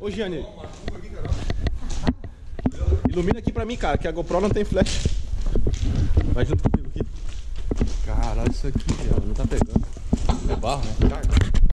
Ô, Gianni. Ilumina aqui pra mim, cara, que a GoPro não tem flash. Vai junto comigo aqui. Caralho, isso aqui, viado. Não tá pegando. É barro, né?